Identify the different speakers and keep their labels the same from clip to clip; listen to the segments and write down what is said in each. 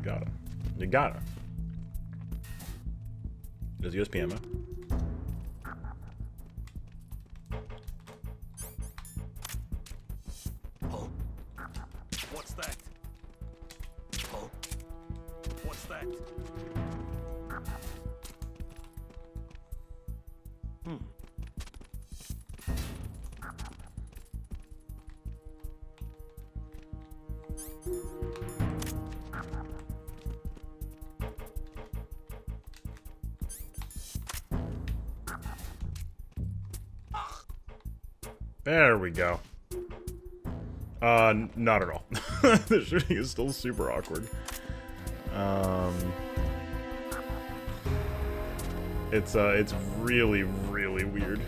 Speaker 1: You gotta. You gotta. There's USP we go. Uh, not at all. the shooting is still super awkward. Um, it's uh, it's really, really weird.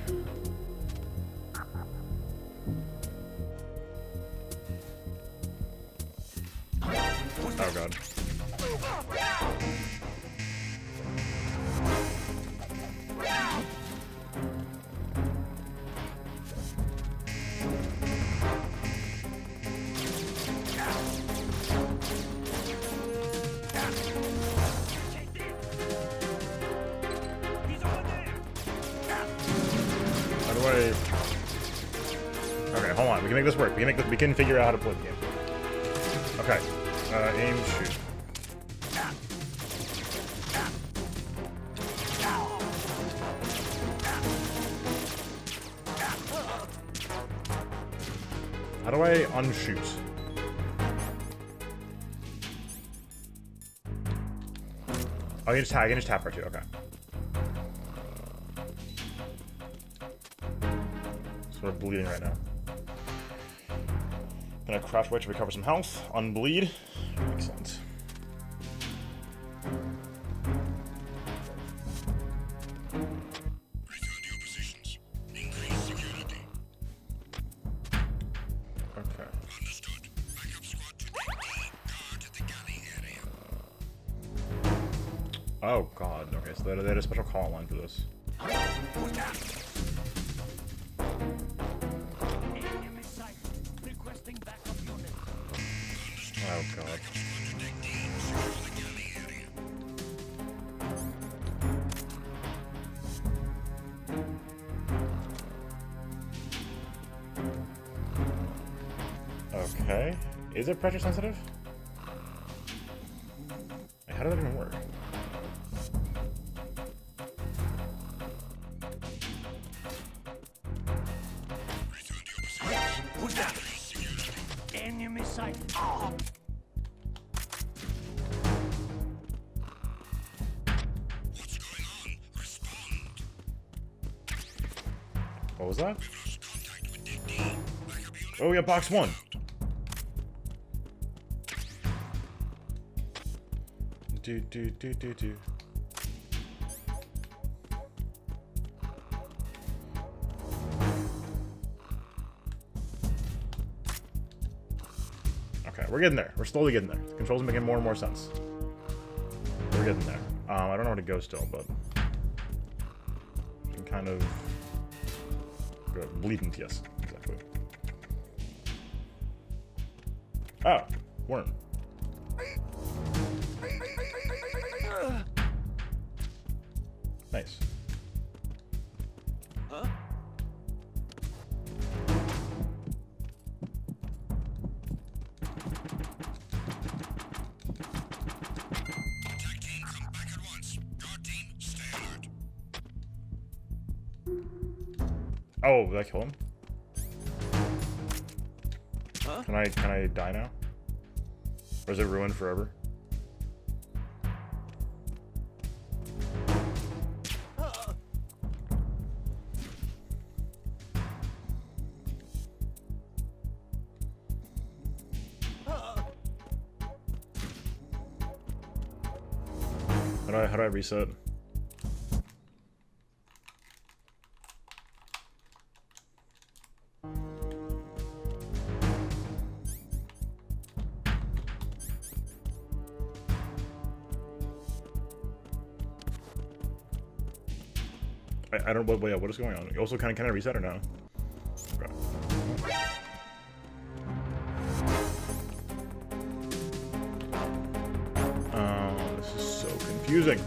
Speaker 1: Can. Figure out how to play the game. Okay. Uh, aim, shoot. How do I unshoot? Oh, you just tap. You can just tap R2. Okay. So we're bleeding right now. Gonna crouch wait to recover some health. Unbleed. Excellent. Pressure sensitive? Wait, How did that even work?
Speaker 2: Return to your positions.
Speaker 3: Who's that? Enemy sight. Oh.
Speaker 1: What was that?
Speaker 2: Lost contact with deck D. Backup unit.
Speaker 1: Oh, yeah, box one. Do do do do do. Okay, we're getting there. We're slowly getting there. The controls are making more and more sense. We're getting there. Um, I don't know where to go still, but you can kind of go bleeding. Yes, Oh, did I kill him?
Speaker 3: Huh?
Speaker 1: Can I can I die now? Or is it ruined forever? How do I how do I reset? I don't. What? What, what is going on? Also, kind of, can I reset or no? Okay. Oh, this is so confusing.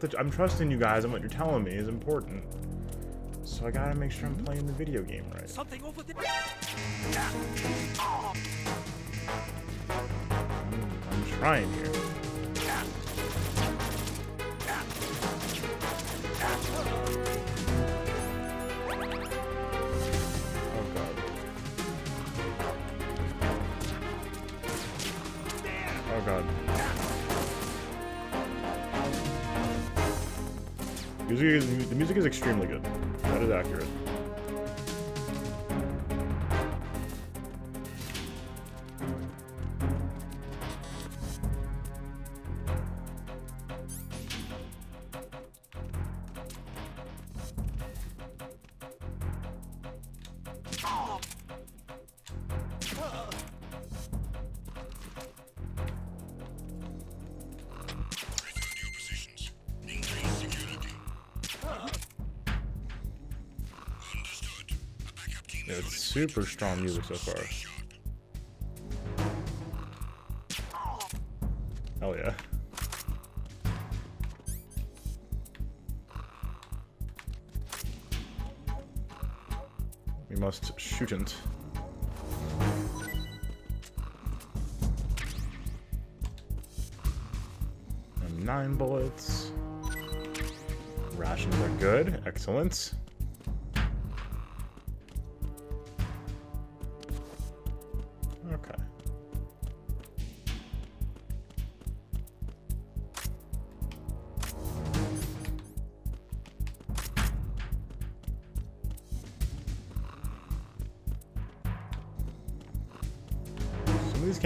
Speaker 1: I I have to. I'm trusting you guys, and what you're telling me is important. So I gotta make sure I'm playing the video game right.
Speaker 3: Something over there.
Speaker 1: I'm, I'm trying here. Music is, the music is extremely good. That is accurate. Super strong music so far. Hell yeah. We must shootn't. And nine bullets. Rations are good. Excellent.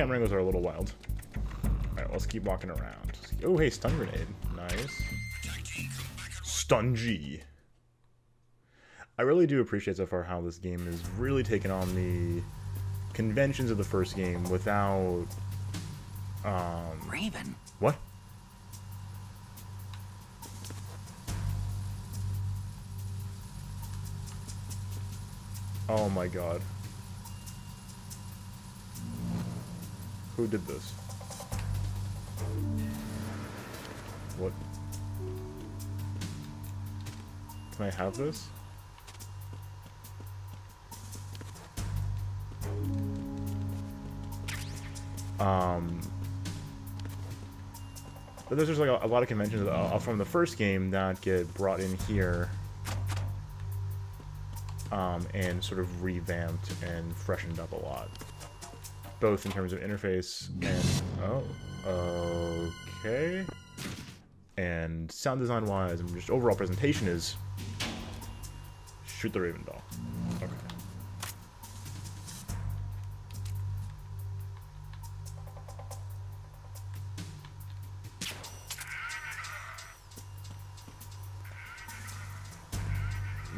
Speaker 1: Some of camera are a little wild. Alright, let's keep walking around. Oh, hey, stun grenade. Nice. Stungy. I really do appreciate so far how this game has really taken on the conventions of the first game without um
Speaker 3: Raven.
Speaker 1: what? Oh my god. Who did this? What? Can I have this? Um, but there's just like a, a lot of conventions uh, from the first game that get brought in here um, and sort of revamped and freshened up a lot, both in terms of interface and oh, okay, and sound design wise, and just overall presentation is shoot the Raven doll. Okay.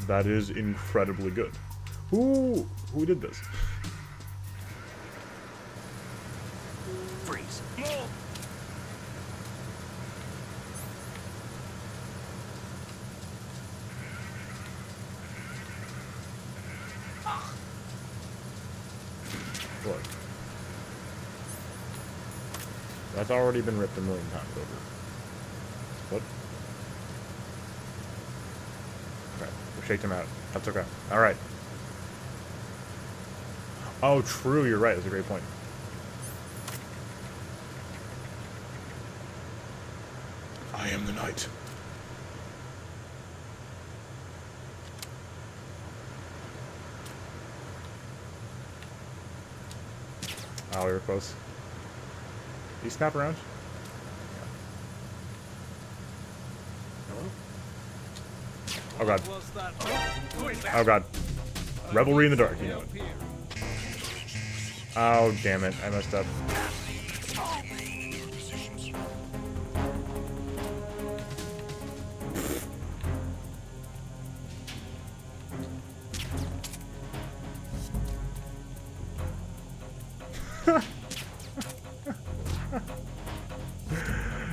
Speaker 1: That is incredibly good. Who who did this?
Speaker 3: Freeze.
Speaker 1: Look. That's already been ripped a million times over. What? Okay, we shaked him out. That's okay. Alright. Oh, true, you're right. That's a great point. I am the knight. Oh, we were close. You snap around? Oh god.
Speaker 3: Oh, who is that?
Speaker 1: Oh, god. Revelry in the dark, you know it. Oh damn it, I messed up.
Speaker 2: Remain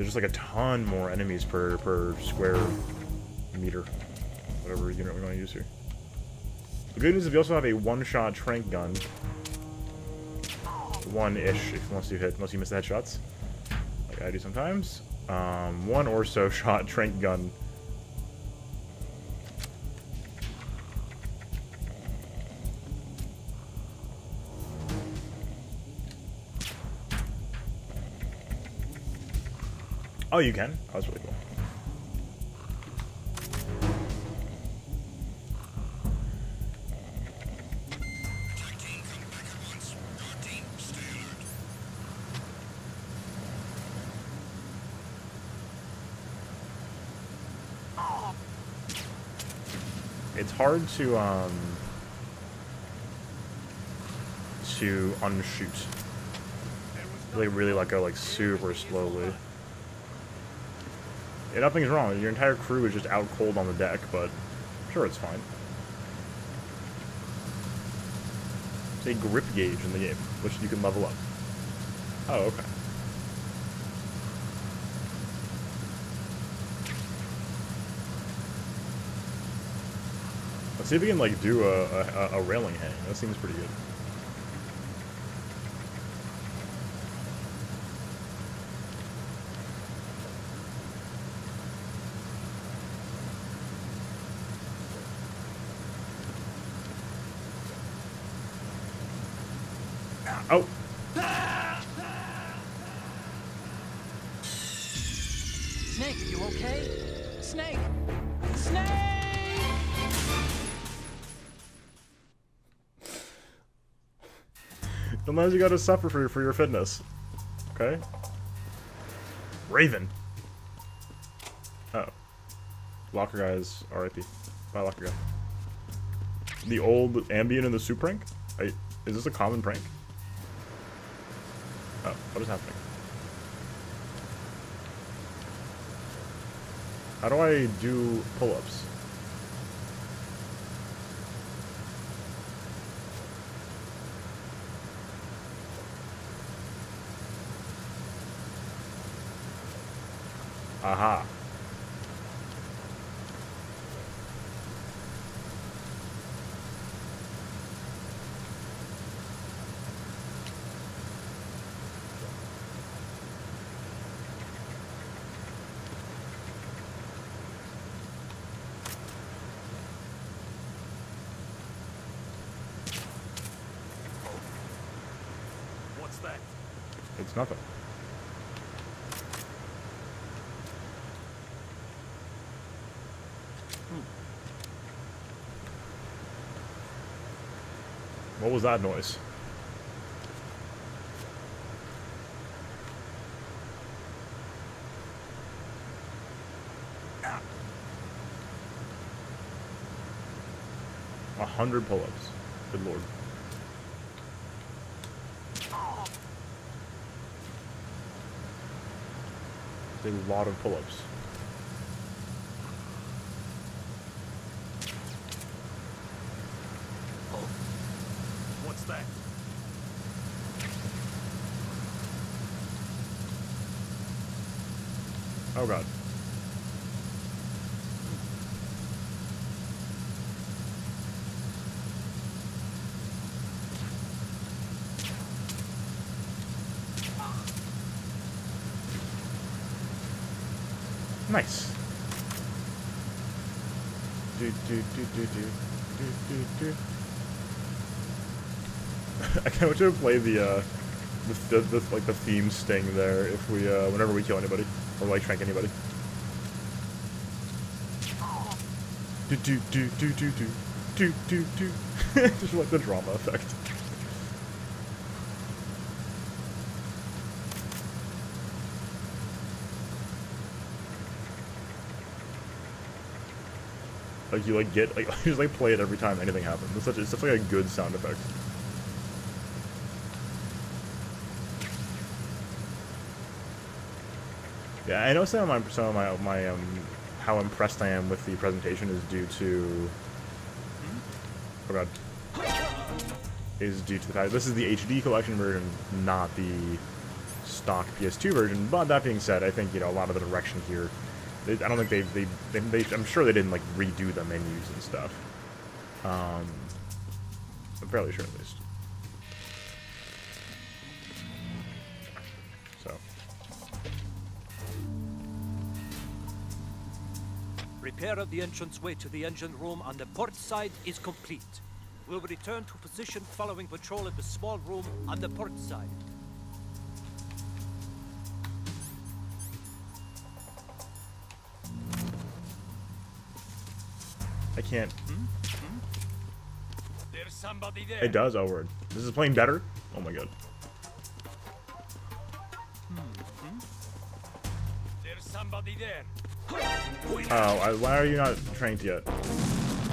Speaker 3: There's
Speaker 1: just like a ton more enemies per per square meter, whatever unit we want to use here. The good news is we also have a one-shot trank gun. One-ish, unless you hit, unless you miss the headshots, like I do sometimes. Um, one or so shot trank gun. Oh, you can. That was really cool. It's hard to um to unshoot. They really let go like super slowly. Nothing's wrong. Your entire crew is just out cold on the deck, but I'm sure, it's fine. It's a grip gauge in the game, which you can level up. Oh, okay. Let's see if we can like do a, a, a railing hang. That seems pretty good. Oh,
Speaker 3: Snake, you okay? Snake! Snake!
Speaker 1: sometimes you gotta suffer for your, for your fitness. Okay? Raven. Oh. Locker guys, RIP. Bye, Locker guy. The old Ambient and the soup prank? I, is this a common prank? Oh, what is happening? How do I do pull-ups? Aha. It's nothing. Hmm. What was that noise? A hundred pull-ups. Good lord. A lot of pull-ups.
Speaker 3: Oh, what's that?
Speaker 1: Oh god. Nice. Do, do, do, do, do. Do, do, do. I can't wait to play the, uh, the, the, the, like, the theme sting there if we, uh, whenever we kill anybody. Or, like, shrink anybody. Do, do, do, do, do, do. Do, do, do. Just, like, the drama effect. Like you like get like you just like play it every time anything happens. It's such it's such like a good sound effect. Yeah, I know some of my some of my my um how impressed I am with the presentation is due to oh god is due to the fact this is the HD collection version, not the stock PS2 version. But that being said, I think you know a lot of the direction here. I don't think they, they, they, they I'm sure they didn't like redo the menus and stuff. Um, I'm fairly sure at least. So
Speaker 3: Repair of the entrance way to the engine room on the port side is complete. We'll return to position following patrol of the small room on the port side.
Speaker 1: I can't.
Speaker 3: There's somebody there.
Speaker 1: It does. Oh word. This is playing better. Oh my god.
Speaker 3: There's somebody there.
Speaker 1: Oh, I, why are you not trained yet?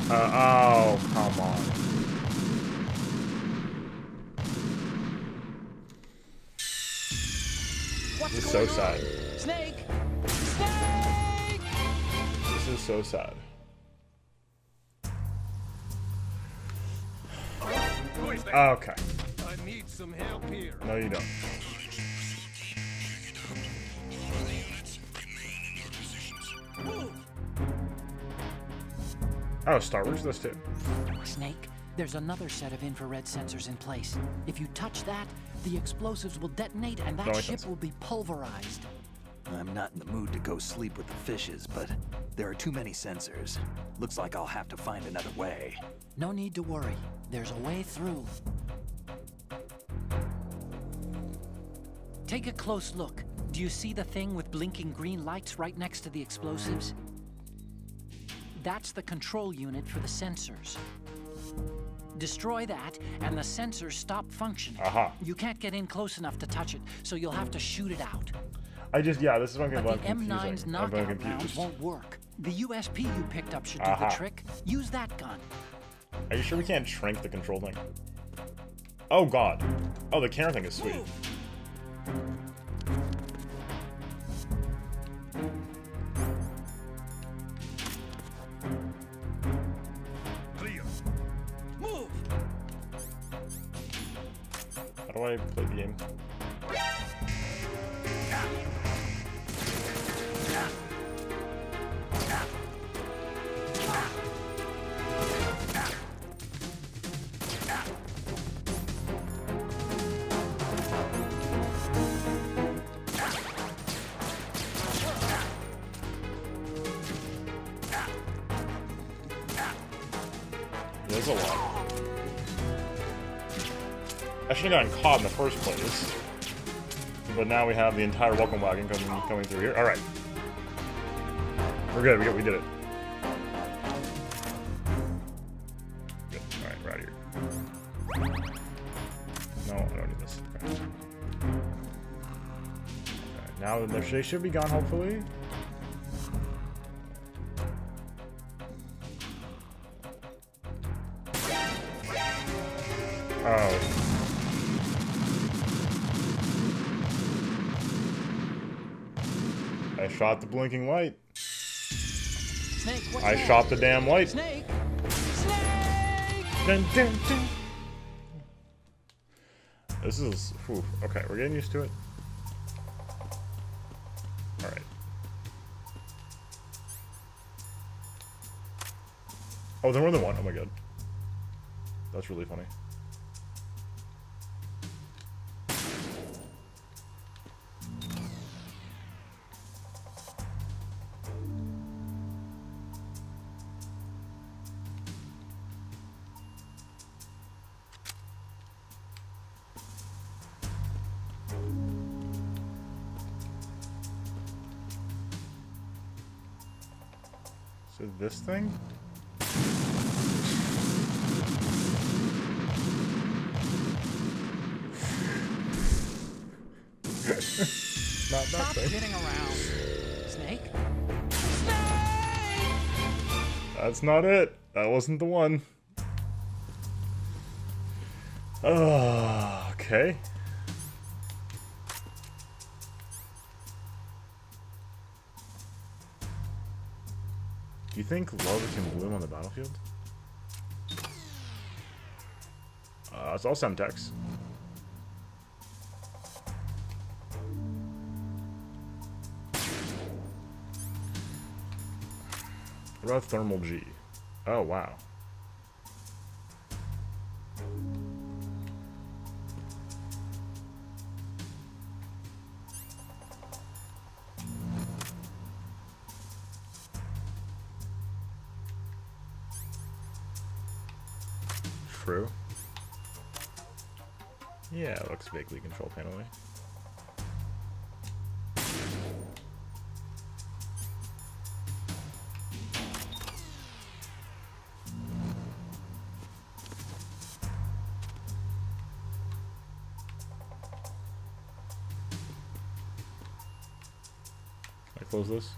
Speaker 1: Uh, oh, come on.
Speaker 4: What's
Speaker 1: This is so
Speaker 4: on?
Speaker 1: sad.
Speaker 4: Snake! Snake!
Speaker 1: This is so sad.
Speaker 3: Oh,
Speaker 1: okay.
Speaker 3: I need some help here.
Speaker 1: No, you don't.
Speaker 2: All other units remain in your positions.
Speaker 3: Move.
Speaker 1: Oh, Star Wars does too.
Speaker 4: Snake, there's another set of infrared sensors in place. If you touch that, the explosives will detonate and that
Speaker 1: No,
Speaker 4: ship will be pulverized.
Speaker 5: I'm not in the mood to go sleep with the fishes, but there are too many sensors. Looks like I'll have to find another way.
Speaker 4: No need to worry. There's a way through. Take a close look. Do you see the thing with blinking green lights right next to the explosives? That's the control unit for the sensors. Destroy that, and the sensors stop functioning.
Speaker 1: Aha.
Speaker 4: You can't get in close enough to touch it, so you'll have to shoot it out.
Speaker 1: I just, yeah, this is what I'm
Speaker 4: But the. M9's
Speaker 1: I'm
Speaker 4: knockout rounds won't work. The USP you picked up should do
Speaker 1: Aha.
Speaker 4: the trick. Use that gun.
Speaker 1: Are you sure we can't shrink the control thing? Oh god. Oh, the camera thing is sweet.
Speaker 3: Clear.
Speaker 1: I should have gotten caught in the first place. But now we have the entire welcome wagon coming coming through here. Alright. We're good, we, we did it. Good. Alright, we're out of here. No, I don't need this. Okay. Alright, now they should be gone, hopefully. Shot the blinking light.
Speaker 4: Snake,
Speaker 1: I
Speaker 4: that?
Speaker 1: shot the damn light.
Speaker 4: Snake! Snake!
Speaker 1: Dun, dun, dun. This is okay. We're getting used to it. All right. Oh, there more than one. Oh my god, that's really funny. This thing? not that
Speaker 4: Stop kidding around. Snake?
Speaker 1: That's not it. That wasn't the one. Oh, okay. Do you think love can bloom on the battlefield? Uh, it's all Semtex. What about Thermal G? Oh, wow. Vaguely control panel I close this?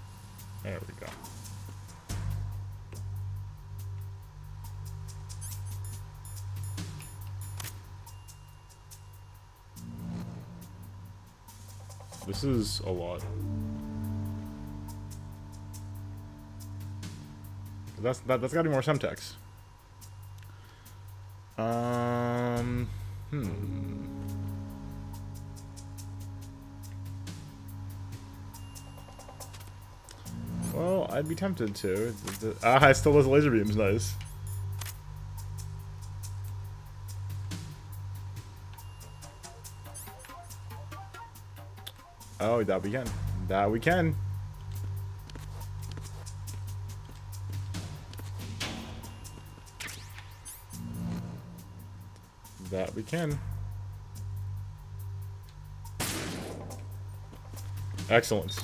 Speaker 1: This is a lot. That's that, that's got to be more Semtex. Um, hmm. Well, I'd be tempted to. Ah, it still does laser beams. Nice. Oh, that we can. That we can. That we can. Excellent.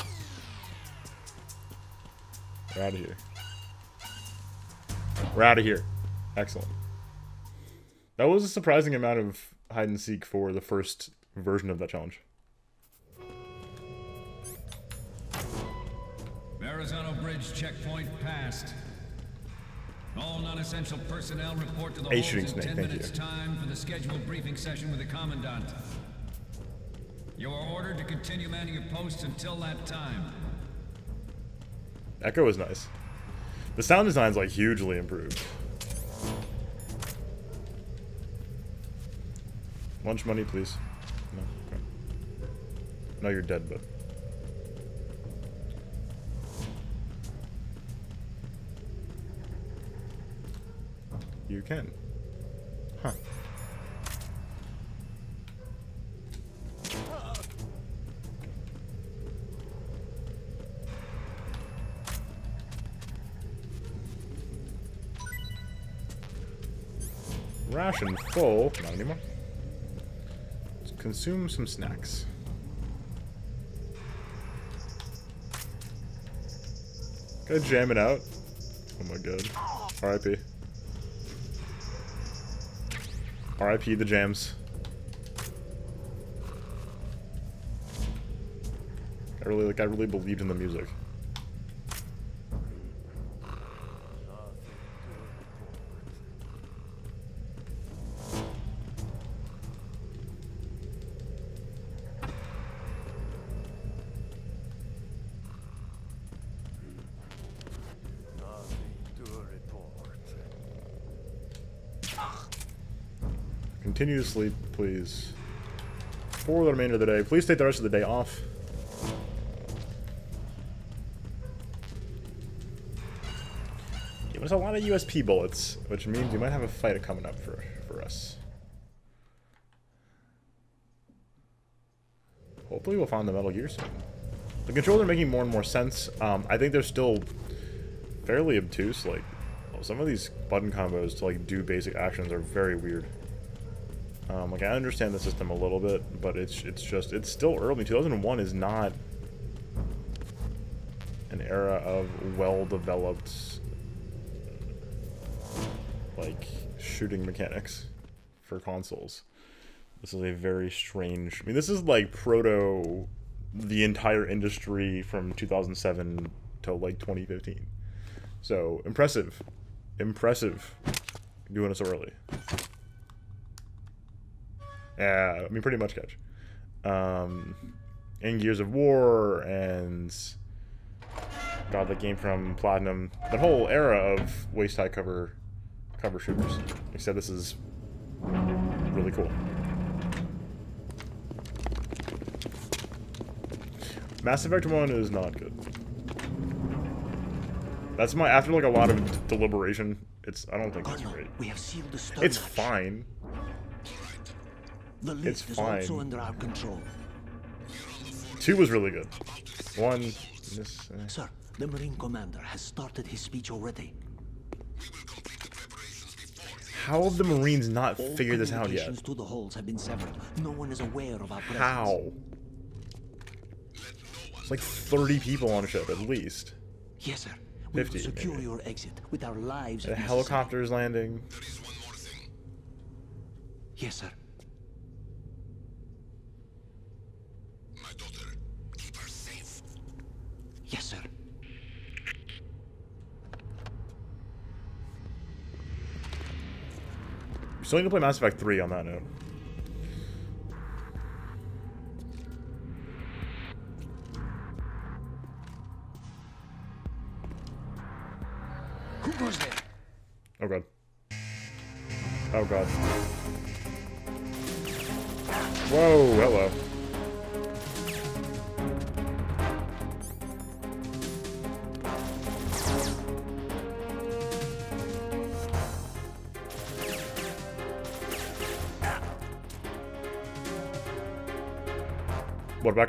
Speaker 1: We're out of here. We're out of here. Excellent. That was a surprising amount of hide and seek for the first version of that challenge.
Speaker 6: Verrazano Bridge checkpoint passed. All non-essential personnel report to the
Speaker 1: shooting
Speaker 6: in 10
Speaker 1: thank
Speaker 6: minutes
Speaker 1: you.
Speaker 6: time for the scheduled briefing session with the Commandant. You are ordered to continue manning your posts until that time.
Speaker 1: Echo is nice. The sound design's like hugely improved. Lunch money, please. No. Okay. No, you're dead, but. You can. Huh. Ration full. Not anymore. Let's consume some snacks. Gotta jam it out. Oh my god. R.I.P. R.I.P. the jams. I really like. I really believed in the music. Continue to sleep, please. For the remainder of the day. Please take the rest of the day off. Us a lot of USP bullets, which means we might have a fight coming up for, for us. Hopefully we'll find the Metal Gear soon. The controls are making more and more sense. Um, I think they're still fairly obtuse. Like, some of these button combos to like do basic actions are very weird. Um, like I understand the system a little bit, but it's it's just it's still early. 2001 is not an era of well-developed like shooting mechanics for consoles. This is a very strange. I mean, this is like proto the entire industry from 2007 till like 2015. So impressive, impressive, doing it so early. Yeah, I mean pretty much catch. Um, and Gears of War and God, that game from Platinum, that whole era of waist high cover cover shooters. Except this is really cool. Mass Effect 1 is not good. That's my after like a lot of deliberation. It's I don't think it's great.
Speaker 7: we have sealed the
Speaker 1: It's fine.
Speaker 7: The
Speaker 1: it's
Speaker 7: is also
Speaker 1: fine.
Speaker 7: under our control.
Speaker 1: Two was really good. One, this, uh,
Speaker 7: Sir, the Marine commander has started his speech already.
Speaker 1: how have the Marines not
Speaker 7: All
Speaker 1: figured this out yet?
Speaker 7: to the have been severed. No one is aware of our presence.
Speaker 1: How? It's like 30 people on a ship at least.
Speaker 7: Yes, sir. We
Speaker 1: 50
Speaker 7: will secure
Speaker 1: maybe.
Speaker 7: your exit with our lives.
Speaker 1: The helicopter is landing.
Speaker 2: There is one more thing.
Speaker 7: Yes, sir.
Speaker 2: My daughter. Keep her safe.
Speaker 7: Yes, sir.
Speaker 1: Still need to play Mass Effect 3 on that note.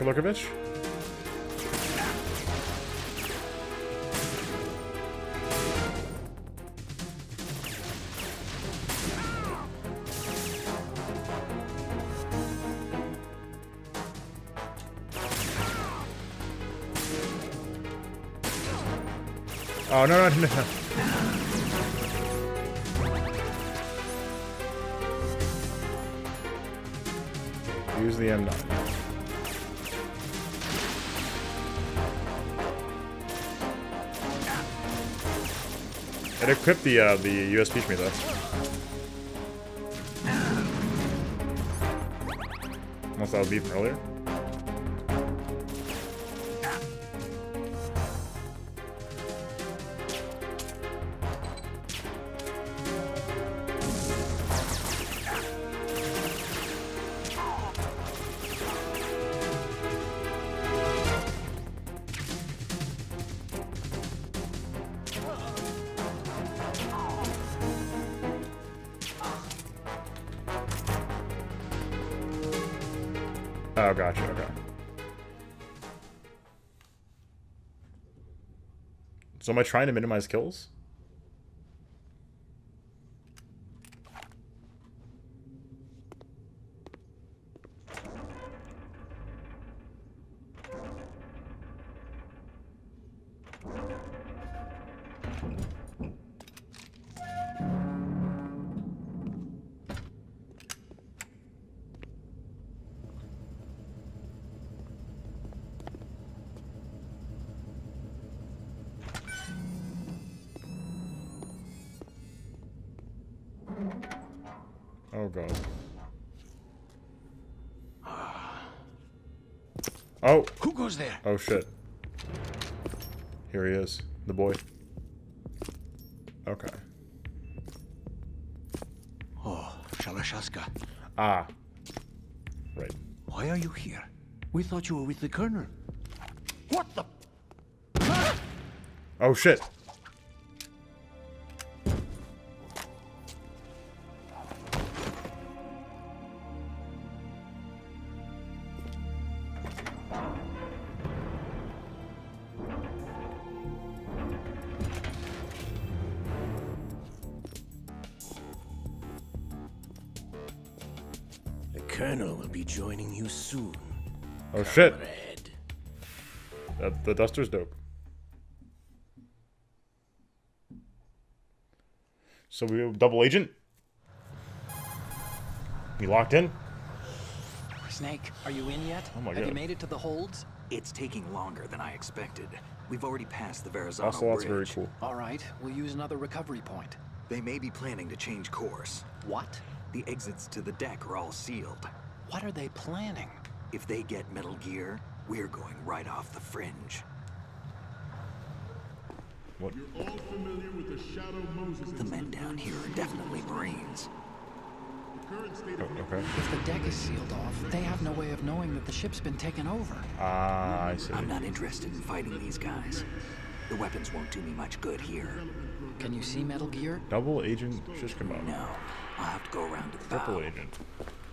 Speaker 1: What the uh, the USP to me though. Unless that would be from earlier. So am I trying to minimize kills? Oh shit. Here he is, the boy. Okay.
Speaker 7: Oh, Shalashaska.
Speaker 1: Ah. Right.
Speaker 7: Why are you here? We thought you were with the colonel. What the?
Speaker 1: Oh shit. Shit.
Speaker 7: Red.
Speaker 1: That, the duster's dope. So we double agent. You locked in?
Speaker 4: Snake, are you in yet?
Speaker 1: Oh my
Speaker 4: Have you made it to the holds?
Speaker 5: It's taking longer than I expected. We've already passed the Verrazano
Speaker 1: Ocelot's
Speaker 5: Bridge.
Speaker 1: very cool.
Speaker 4: All right, we'll use another recovery point.
Speaker 5: They may be planning to change course.
Speaker 4: What?
Speaker 5: The exits to the deck are all sealed.
Speaker 4: What are they planning?
Speaker 5: If they get Metal Gear, we're going right off the fringe.
Speaker 1: What?
Speaker 2: You're all familiar with the Shadow Moses
Speaker 5: The men down here are definitely Marines.
Speaker 2: The current state
Speaker 1: Oh,
Speaker 2: of
Speaker 1: okay.
Speaker 4: If the deck is sealed off, they have no way of knowing that the ship's been taken over.
Speaker 1: Ah, I see.
Speaker 5: I'm not interested in fighting these guys. The weapons won't do me much good here.
Speaker 4: Can you see Metal Gear?
Speaker 1: Double agent shish.
Speaker 5: No, I'll have to go around to the bow.
Speaker 1: Triple agent.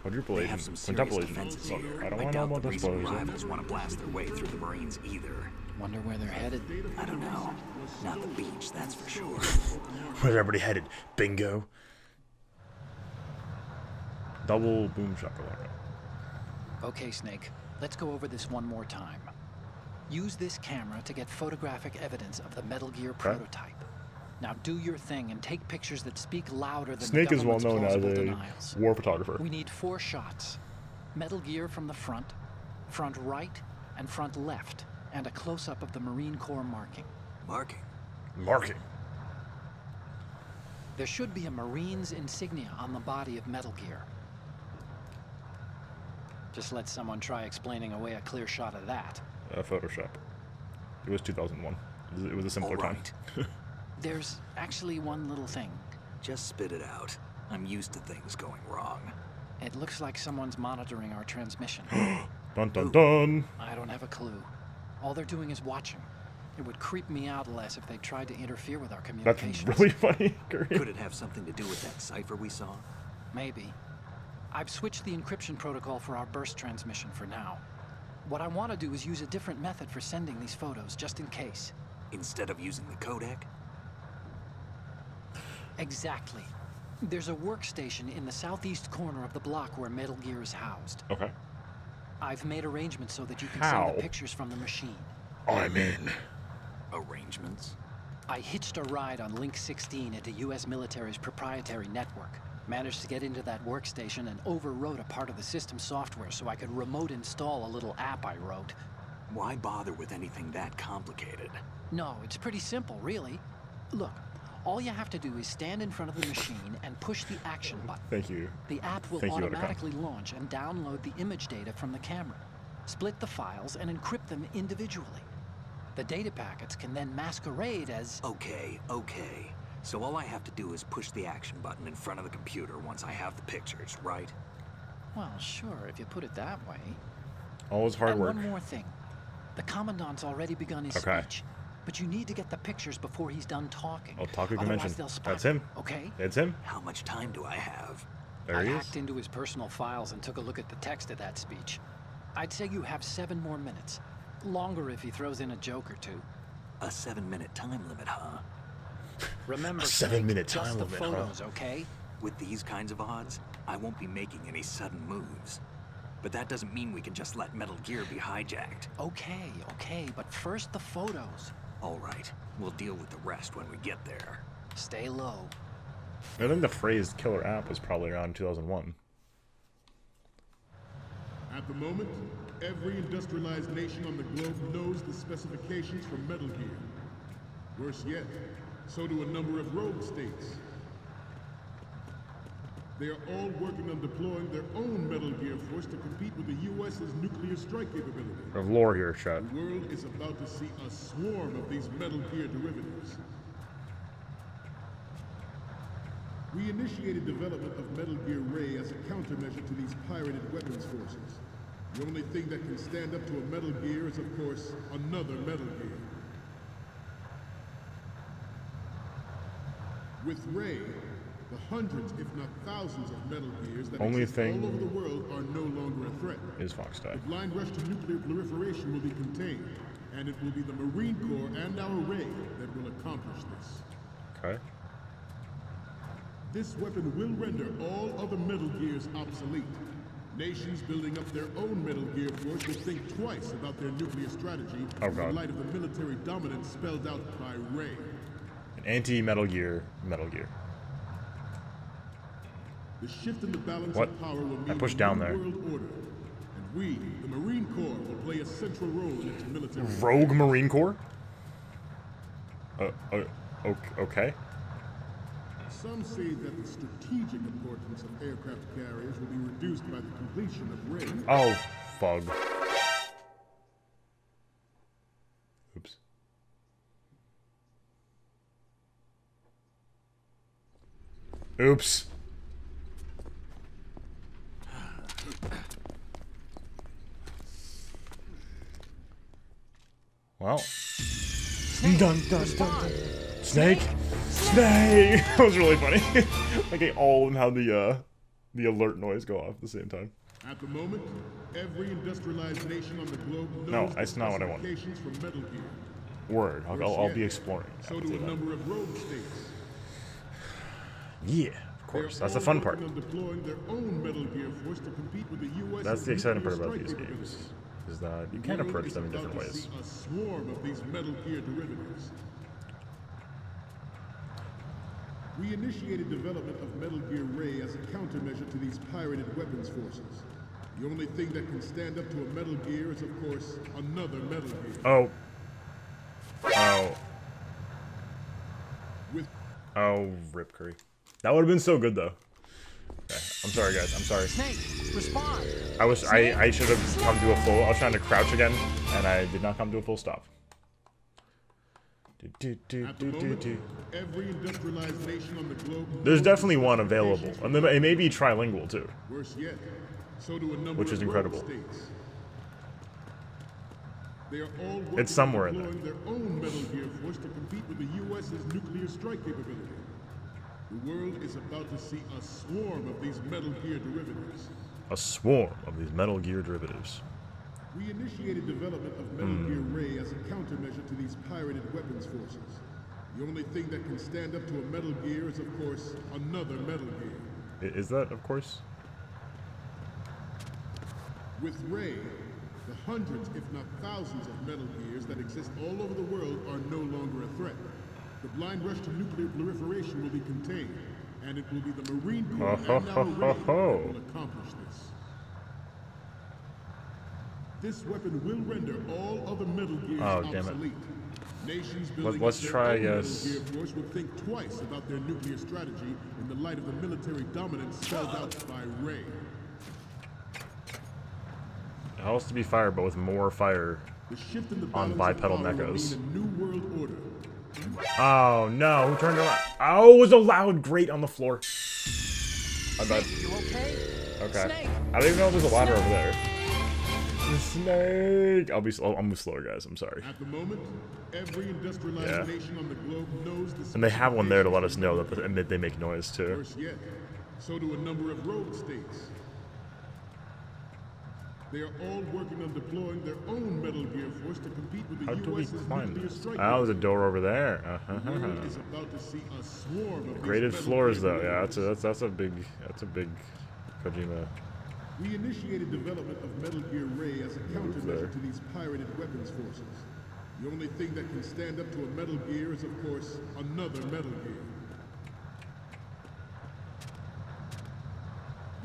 Speaker 1: Quadruple
Speaker 5: They
Speaker 1: agent.
Speaker 5: have some serious
Speaker 1: Quintuple agent.
Speaker 5: defenses
Speaker 1: Look,
Speaker 5: here.
Speaker 1: I don't
Speaker 5: I
Speaker 1: want to know
Speaker 5: doubt
Speaker 1: about
Speaker 5: the
Speaker 1: those
Speaker 5: recent
Speaker 1: boys.
Speaker 5: rivals want to blast their way through the Marines either.
Speaker 4: Wonder where they're headed.
Speaker 5: I don't know. Not the beach, that's for sure.
Speaker 1: Where's everybody headed? Bingo. Double boom shakalaka.
Speaker 4: Okay, Snake, let's go over this one more time. Use this camera to get photographic evidence of the Metal Gear prototype. Now do your thing and take pictures that speak louder than
Speaker 1: Snake
Speaker 4: the
Speaker 1: is well known as a
Speaker 4: denials.
Speaker 1: war photographer.
Speaker 4: We need four shots. Metal Gear from the front, front right, and front left, and a close-up of the Marine Corps marking.
Speaker 5: Marking.
Speaker 1: Marking.
Speaker 4: There should be a Marine's insignia on the body of Metal Gear. Just let someone try explaining away a clear shot of that.
Speaker 1: Uh, Photoshop. It was 2001. It was- a simpler
Speaker 5: All
Speaker 1: time.
Speaker 5: right.
Speaker 4: There's actually one little thing.
Speaker 5: Just spit it out. I'm used to things going wrong.
Speaker 4: It looks like someone's monitoring our transmission.
Speaker 1: Dun dun dun.
Speaker 4: I don't have a clue. All they're doing is watching. It would creep me out less if they tried to interfere with our
Speaker 1: That's really funny. Great.
Speaker 5: Could it have something to do with that cipher we saw?
Speaker 4: Maybe. I've switched the encryption protocol for our burst transmission for now. What I want to do is use a different method for sending these photos, just in case.
Speaker 5: Instead of using the codec?
Speaker 4: Exactly. There's a workstation in the southeast corner of the block where Metal Gear is housed.
Speaker 1: Okay.
Speaker 4: I've made arrangements so that you can
Speaker 1: How?
Speaker 4: send the pictures from the machine.
Speaker 1: I'm in.
Speaker 5: Arrangements?
Speaker 4: I hitched a ride on Link 16 into U.S. military's proprietary network. Managed to get into that workstation and overwrote a part of the system software so I could remote install a little app I wrote.
Speaker 5: Why bother with anything that complicated?
Speaker 4: No, it's pretty simple, really. Look, all you have to do is stand in front of the machine and push the action button.
Speaker 1: Thank you.
Speaker 4: The app will
Speaker 1: Thank you,
Speaker 4: automatically launch and download the image data from the camera, split the files, and encrypt them individually. The data packets can then masquerade as
Speaker 5: Okay, okay. So all I have to do is push the action button in front of the computer once I have the pictures, right?
Speaker 4: Well, sure, if you put it that way.
Speaker 1: Always hard
Speaker 4: and
Speaker 1: work.
Speaker 4: one more thing. The Commandant's already begun his
Speaker 1: Okay.
Speaker 4: speech, but you need to get the pictures before he's done talking.
Speaker 1: Otaku
Speaker 4: Otherwise
Speaker 1: Convention.
Speaker 4: they'll spot
Speaker 1: That's him.
Speaker 4: Okay?
Speaker 1: That's him.
Speaker 5: How much time do I have?
Speaker 1: There
Speaker 4: I
Speaker 1: he
Speaker 4: hacked
Speaker 1: is.
Speaker 4: into his personal files and took a look at the text of that speech. I'd say you have seven more minutes. Longer if he throws in a joke or two.
Speaker 5: A seven minute time limit, huh?
Speaker 4: Remember,
Speaker 1: seven-minute
Speaker 4: Snake,
Speaker 1: time
Speaker 4: just the
Speaker 1: limit, huh?
Speaker 4: photos, okay?
Speaker 5: With these kinds of odds, I won't be making any sudden moves. But that doesn't mean we can just let Metal Gear be hijacked.
Speaker 4: Okay, okay, but first the photos.
Speaker 5: All right, we'll deal with the rest when we get there.
Speaker 4: Stay low.
Speaker 1: I think the phrase killer app was probably around 2001.
Speaker 2: At the moment, every industrialized nation on the globe knows the specifications for Metal Gear. Worse yet, so do a number of rogue states. They are all working on deploying their own Metal Gear force to compete with the U.S.'s nuclear strike capability.
Speaker 1: Have lore here, Shut.
Speaker 2: The world is about to see a swarm of these Metal Gear derivatives. We initiated development of Metal Gear Ray as a countermeasure to these pirated weapons forces. The only thing that can stand up to a Metal Gear is, of course, another Metal Gear. With Ray, the hundreds, if not thousands, of Metal Gears that
Speaker 1: Only
Speaker 2: exist
Speaker 1: thing-
Speaker 2: all over the world are no longer a threat.
Speaker 1: Is Fox
Speaker 2: The blind rush to nuclear proliferation will be contained, and it will be the Marine Corps and our Ray that will accomplish this.
Speaker 1: Okay.
Speaker 2: This weapon will render all other Metal Gears obsolete. Nations building up their own Metal Gear force will think twice about their nuclear strategy
Speaker 1: Oh,
Speaker 2: in light of the military dominance spelled out by Ray.
Speaker 1: An anti-Metal Gear, Metal Gear.
Speaker 2: The shift in the balance
Speaker 1: What?
Speaker 2: of power will
Speaker 1: I
Speaker 2: mean
Speaker 1: pushed
Speaker 2: a
Speaker 1: down there.
Speaker 2: world order, and We, the Marine Corps, will play a central role in its military.
Speaker 1: Rogue Marine Corps? Uh, uh, ok- okay.
Speaker 2: Some say that the strategic importance of aircraft carriers will be reduced by the completion of Ray.
Speaker 1: Oh, fug. Oops. Oops. Well. Dun, dun, dun, dun. Snake! Snake! that was really funny. like they all of them had the uh the alert noise go off at the same time.
Speaker 2: At the moment, every industrialized nation on the globe knows
Speaker 1: No,
Speaker 2: the
Speaker 1: that's not what I want.
Speaker 2: Metal Gear.
Speaker 1: Word. I'll, I'll, I'll be exploring.
Speaker 2: So do a
Speaker 1: that.
Speaker 2: number of rogue states.
Speaker 1: Yeah, of course.
Speaker 2: They're
Speaker 1: That's the fun part.
Speaker 2: working on deploying their own Metal Gear force to with the U.S.
Speaker 1: That's the exciting part about these
Speaker 2: strike
Speaker 1: games. Is that you can approach them in different ways.
Speaker 2: A swarm of these Metal Gear derivatives. We initiated development of Metal Gear Ray as a countermeasure to these pirated weapons forces. The only thing that can stand up to a Metal Gear is, of course, another Metal Gear.
Speaker 1: Oh. Oh.
Speaker 2: With
Speaker 1: Oh, Rip Curry. That would have been so good though. Okay. I'm sorry guys, I'm sorry.
Speaker 4: Snake, respond.
Speaker 1: I was I, I should have come to a full I was trying to crouch again and I did not come to a full stop. Do, do, do, do, do,
Speaker 2: moment,
Speaker 1: do.
Speaker 2: every industrialized nation on the globe.
Speaker 1: There's definitely one available. And then it may be trilingual too.
Speaker 2: Worse yet, so do a number
Speaker 1: Which is
Speaker 2: of
Speaker 1: incredible.
Speaker 2: states. They are all
Speaker 1: It's somewhere in there.
Speaker 2: The U.S.'s nuclear strike capability. The world is about to see a swarm of these Metal Gear derivatives.
Speaker 1: A swarm of these Metal Gear derivatives.
Speaker 2: We initiated development of Metal
Speaker 1: Hmm.
Speaker 2: Gear Ray as a countermeasure to these pirated weapons forces. The only thing that can stand up to a Metal Gear is, of course, another Metal Gear.
Speaker 1: Is that of course?
Speaker 2: With Ray, the hundreds, if not thousands, of Metal Gears that exist all over the world are no longer a threat. The blind rush to nuclear proliferation will be contained, and it will be the Marine Corps
Speaker 1: Ho,
Speaker 2: and our
Speaker 1: ho.
Speaker 2: that will accomplish this. This weapon will render all other Metal Gears
Speaker 1: Oh, damn it.
Speaker 2: obsolete. Nations building
Speaker 1: let's try,
Speaker 2: own
Speaker 1: yes.
Speaker 2: Metal Gear force will think twice about their nuclear strategy in the light of the military dominance spelled out by Ray.
Speaker 1: It has to be fire, but with more fire.
Speaker 2: The shift in the
Speaker 1: On bipedal
Speaker 2: of power will
Speaker 1: mechas.
Speaker 2: Mean a new world order.
Speaker 1: Oh no, who turned around? Oh, it was a loud grate on the floor. I bet.
Speaker 4: You okay?
Speaker 1: Okay.
Speaker 4: Snake.
Speaker 1: I don't even know if there's a ladder over there. The snake. I'll be slow. I'll move slower, guys. I'm sorry.
Speaker 2: At the moment, every industrialized
Speaker 1: Yeah.
Speaker 2: nation on the globe knows the
Speaker 1: And they have one there to let us know that the, and that they make noise too.
Speaker 2: Worse yet, so do a number of rogue states. They are all working on deploying their own Metal Gear force to compete with the
Speaker 1: How
Speaker 2: U.S.'s nuclear
Speaker 1: this?
Speaker 2: strike.
Speaker 1: Oh, there's a door over there. Uh huh.
Speaker 2: is about to see a swarm of
Speaker 1: Graded floors, though. Yeah, that's a, that's that's a big that's a big Kojima.
Speaker 2: We initiated development of Metal Gear Ray as a countermeasure to these pirated weapons forces. The only thing that can stand up to a Metal Gear is, of course, another Metal Gear.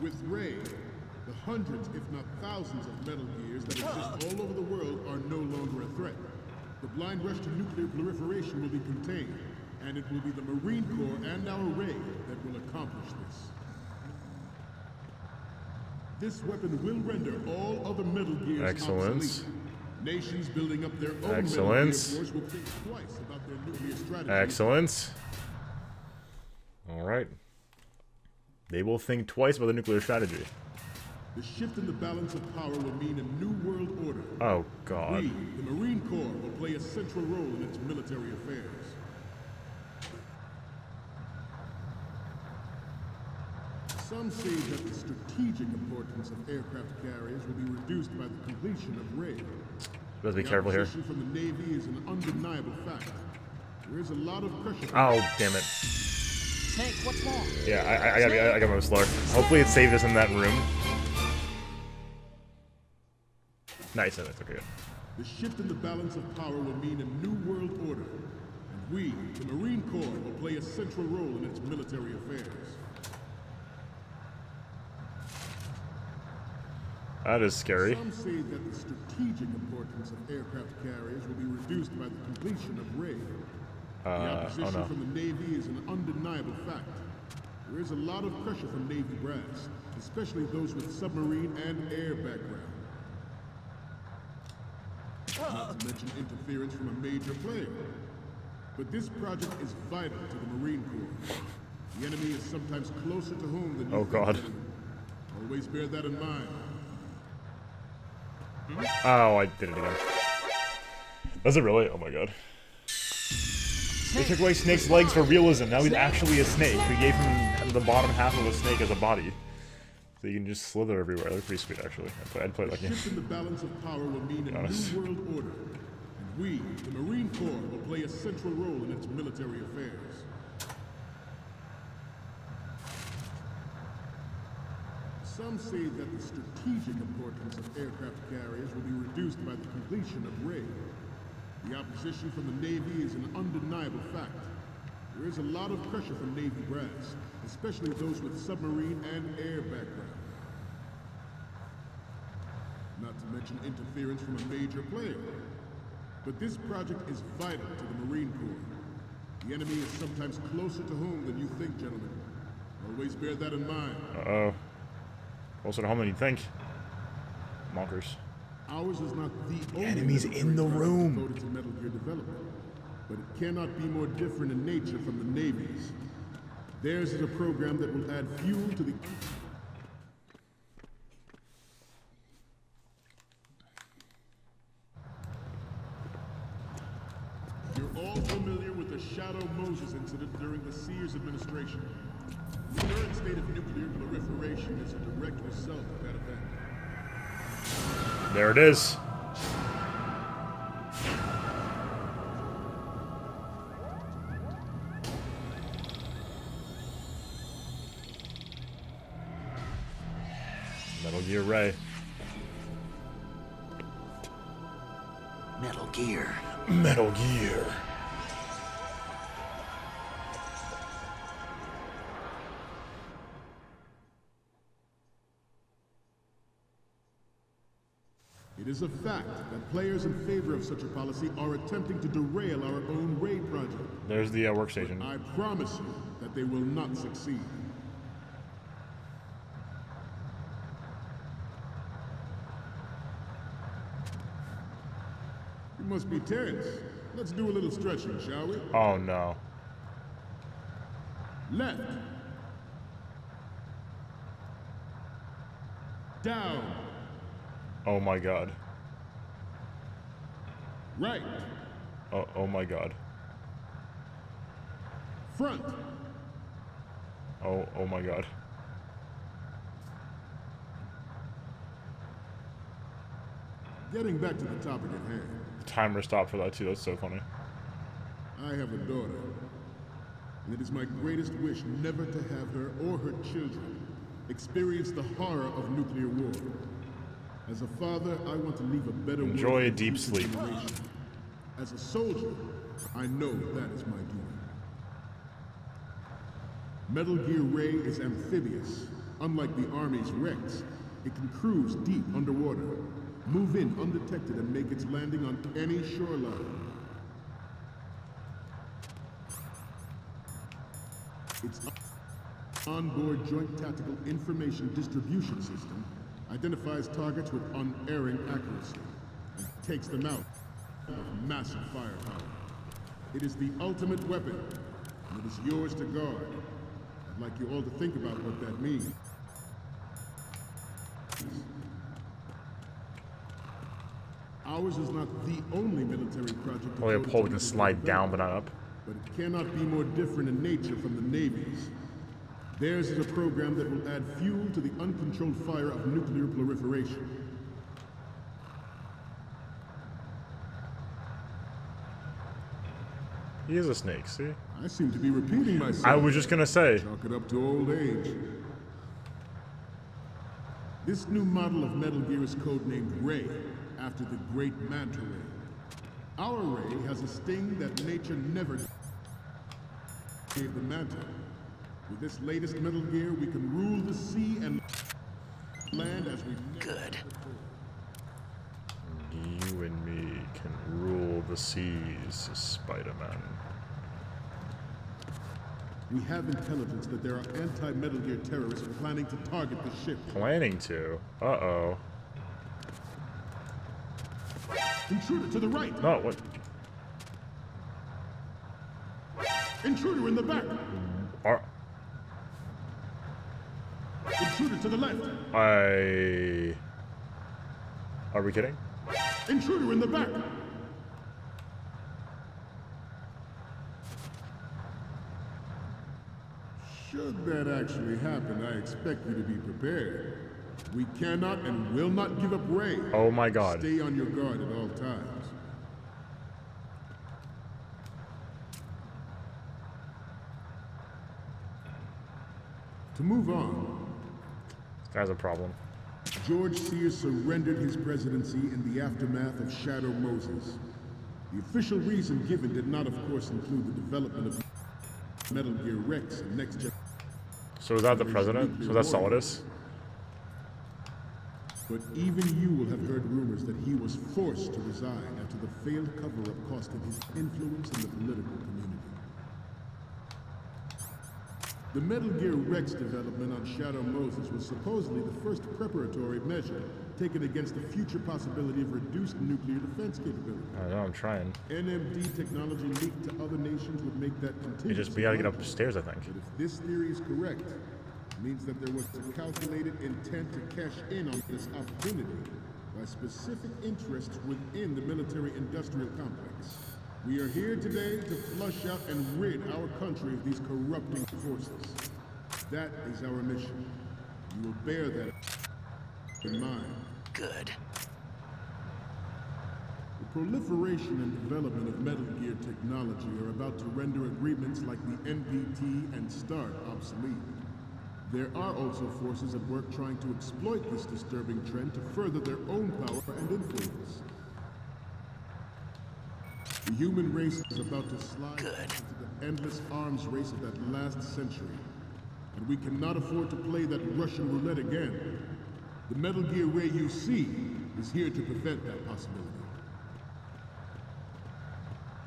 Speaker 2: With Ray, the hundreds, if not thousands, of Metal Gears that exist all over the world are no longer a threat. The blind rush to nuclear proliferation will be contained, and it will be the Marine Corps and our raid that will accomplish this. This weapon will render all other Metal Gears
Speaker 1: Excellent.
Speaker 2: obsolete. Nations building up their own Metal Gear will think twice about their nuclear strategy.
Speaker 1: Excellent. All right. They will think twice about the nuclear strategy.
Speaker 2: The shift in the balance of power will mean a new world order.
Speaker 1: Oh God.
Speaker 2: We, the Marine Corps, will play a central role in its military affairs. Some say that the strategic importance of aircraft carriers will be reduced by the completion of Ray.
Speaker 1: Let's be
Speaker 2: The
Speaker 1: careful here.
Speaker 2: from the Navy is an undeniable fact. There is a lot of pressure.
Speaker 1: Oh damn it.
Speaker 4: Snake, what's wrong?
Speaker 1: Yeah, I, I, I gotta I gotta move slower. Hopefully it saved us in that room. Nice, nice, okay, good.
Speaker 2: The shift in the balance of power will mean a new world order. And we, the Marine Corps, will play a central role in its military affairs.
Speaker 1: That is scary.
Speaker 2: Some say that the strategic importance of aircraft carriers will be reduced by the completion of Ray. The
Speaker 1: Uh,
Speaker 2: opposition
Speaker 1: oh no.
Speaker 2: from the Navy is an undeniable fact. There is a lot of pressure from Navy brass, especially those with submarine and air background. Not to mention interference from a major player. But this project is vital to the Marine Corps. The enemy is sometimes closer to home than oh, you
Speaker 1: Oh, God.
Speaker 2: Always bear that in mind.
Speaker 1: Oh, I did it again. Does it really? Oh my god. They took away Snake's legs for realism. Now he's actually a snake. We gave him the bottom half of a snake as a body. So you can just slither everywhere. They're pretty sweet, actually. I'd play, I'd play it like
Speaker 2: Shift in the balance of power will mean a new world order. And we, the Marine Corps, will play a central role in its military affairs. Some say that the strategic importance of aircraft carriers will be reduced by the completion of Ray. The opposition from the Navy is an undeniable fact. There is a lot of pressure from Navy brass, especially those with submarine and air background. Not to mention interference from a major player. But this project is vital to the Marine Corps. The enemy is sometimes closer to home than you think, gentlemen. Always bear that in mind.
Speaker 1: Uh-oh. Closer to home than you think. Monkers.
Speaker 2: Ours is not the only
Speaker 1: enemy's in the room.
Speaker 2: devoted to Metal Gear development, but it cannot be more different in nature from the Navy's. Theirs is a program that will add fuel to the. You're all familiar with the Shadow Moses incident during the Sears administration. The current state of nuclear proliferation is a direct result of that event.
Speaker 1: There it is. Metal Gear Ray.
Speaker 5: Metal Gear.
Speaker 1: Metal Gear.
Speaker 2: It is a fact that players in favor of such a policy are attempting to derail our own Ray project.
Speaker 1: There's the uh, workstation.
Speaker 2: I promise you that they will not succeed. Must be tense. Let's do a little stretching, shall we?
Speaker 1: Oh no.
Speaker 2: Left. Down.
Speaker 1: Oh my god.
Speaker 2: Right.
Speaker 1: Oh, oh my god.
Speaker 2: Front.
Speaker 1: Oh, oh my god.
Speaker 2: Getting back to the topic at hand.
Speaker 1: Timer stopped for that too. That's so funny.
Speaker 2: I have a daughter, and it is my greatest wish never to have her or her children experience the horror of nuclear war. As a father, I want to leave a better world
Speaker 1: Enjoy a deep sleep.
Speaker 2: As a soldier, I know that is my duty. Metal Gear Ray is amphibious. Unlike the Army's Rex, it can cruise deep underwater, move in undetected and make its landing on any shoreline. Its onboard Joint Tactical Information Distribution System identifies targets with unerring accuracy and takes them out with massive firepower. It is the ultimate weapon, and it is yours to guard. I'd like you all to think about what that means. Ours is not the only military project.
Speaker 1: Only a pole can slide down, but not up.
Speaker 2: but it cannot be more different in nature from the Navy's. Theirs is a program that will add fuel to the uncontrolled fire of nuclear proliferation.
Speaker 1: He is a snake. See?
Speaker 2: I seem to be repeating myself.
Speaker 1: I was just gonna say.
Speaker 2: Chalk it up to old age. This new model of Metal Gear is codenamed Ray, after the great Manta Ray. Our Ray has a sting that nature never gave the Manta. With this latest Metal Gear, we can rule the sea and... land as we
Speaker 5: Good.
Speaker 1: You and me can rule the seas, Spider-Man.
Speaker 2: We have intelligence that there are anti-Metal Gear terrorists planning to target the ship.
Speaker 1: Planning to. Uh-oh.
Speaker 2: Intruder to the right!
Speaker 1: No, what?
Speaker 2: Intruder in the back!
Speaker 1: Are,
Speaker 2: Intruder to the left!
Speaker 1: I... Are we kidding?
Speaker 2: Intruder in the back! Should that actually happen, I expect you to be prepared. We cannot and will not give up Ray.
Speaker 1: Oh my god.
Speaker 2: Stay on your guard at all times. To move on,
Speaker 1: This guy's a problem.
Speaker 2: George Sears surrendered his presidency in the aftermath of Shadow Moses. The official reason given did not, of course, include the development of Metal Gear Rex and Next Gen.
Speaker 1: So is that the president? So that's Solidus?
Speaker 2: But even you will have heard rumors that he was forced to resign after the failed cover-up cost him his influence in the political community. The Metal Gear Rex development on Shadow Moses was supposedly the first preparatory measure taken against the future possibility of reduced nuclear defense capability.
Speaker 1: Oh, I know, I'm trying.
Speaker 2: NMD technology leaked to other nations would make that
Speaker 1: You
Speaker 2: contingency
Speaker 1: just, we gotta get
Speaker 2: likely.
Speaker 1: upstairs, I think.
Speaker 2: But if this theory is correct, means that there was a calculated intent to cash in on this opportunity by specific interests within the military-industrial complex. We are here today to flush out and rid our country of these corrupting forces. That is our mission. You will bear that in mind.
Speaker 5: Good.
Speaker 2: The proliferation and development of Metal Gear technology are about to render agreements like the NPT and START obsolete. There are also forces at work trying to exploit this disturbing trend to further their own power and influence. The human race is about to slide
Speaker 5: Good.
Speaker 2: into the endless arms race of that last century. And we cannot afford to play that Russian roulette again. The Metal Gear Ray you see is here to prevent that possibility.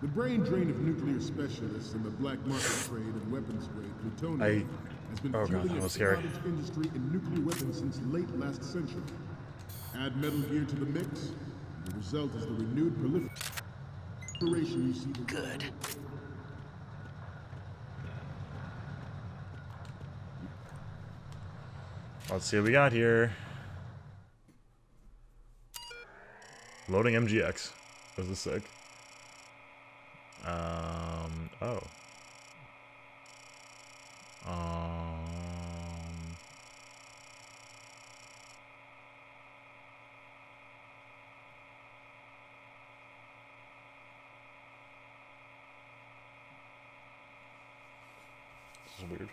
Speaker 2: The brain drain of nuclear specialists and the black market trade in weapons grade plutonium has been
Speaker 1: oh God,
Speaker 2: fueling
Speaker 1: that
Speaker 2: a
Speaker 1: was scary.
Speaker 2: cottage industry in nuclear weapons since late last century. Add Metal Gear to the mix, and the result is the renewed proliferation you see.
Speaker 5: Good.
Speaker 1: Let's see what we got here. Loading MGX. This is sick. Um, oh. Um, this is weird.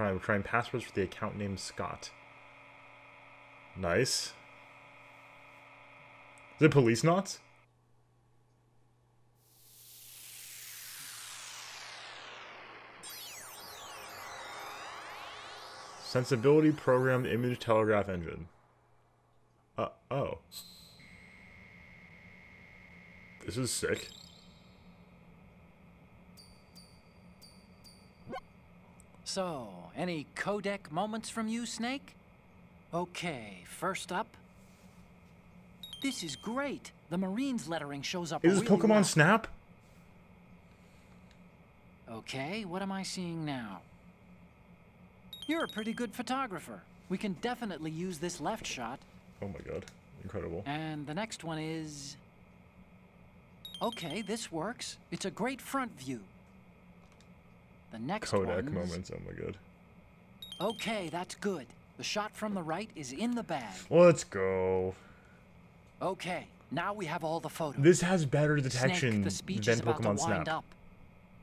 Speaker 1: Trying passwords for the account name Scott. Nice. Is it police knots? Sensibility programmed image telegraph engine. Uh oh. This is sick.
Speaker 4: So, any codec moments from you, Snake? Okay, first up. This is great. The Marines lettering shows up.
Speaker 1: Is this
Speaker 4: really
Speaker 1: Pokemon
Speaker 4: well.
Speaker 1: Snap?
Speaker 4: Okay, what am I seeing now? You're a pretty good photographer. We can definitely use this left shot.
Speaker 1: Oh my god. Incredible.
Speaker 4: And the next one is. Okay, this works. It's a great front view. The next
Speaker 1: codec
Speaker 4: one's...
Speaker 1: moments. Oh my god.
Speaker 4: Okay, that's good. The shot from the right is in the bag.
Speaker 1: Let's go.
Speaker 4: Okay, now we have all the photos.
Speaker 1: This has better
Speaker 4: Snake,
Speaker 1: detection
Speaker 4: the speech
Speaker 1: than
Speaker 4: is about
Speaker 1: Pokemon
Speaker 4: to wind
Speaker 1: Snap.
Speaker 4: up.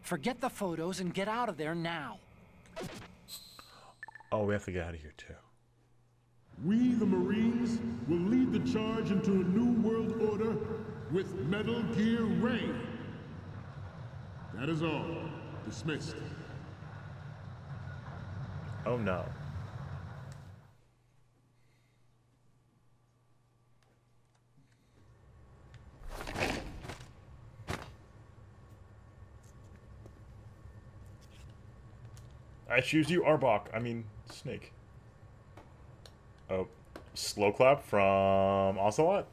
Speaker 4: Forget the photos and get out of there now.
Speaker 1: Oh, we have to get out of here too.
Speaker 2: We, the Marines, will lead the charge into a new world order with Metal Gear Ray. That is all. Dismissed.
Speaker 1: Oh no. I choose you, Arbok. I mean, Snake. Oh, slow clap from Ocelot.